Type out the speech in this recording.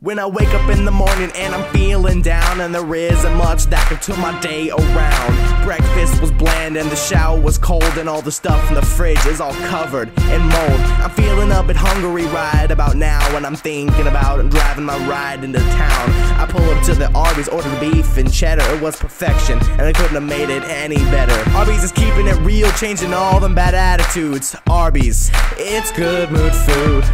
When I wake up in the morning and I'm feeling down And there isn't much that can turn my day around. Breakfast was bland and the shower was cold And all the stuff in the fridge is all covered in mold. I'm feeling a bit hungry right about now And I'm thinking about driving my ride into town. I pull up to the Arby's, order beef and cheddar It was perfection and I couldn't have made it any better. Arby's is keeping it real, changing all them bad attitudes. Arby's, it's good mood food.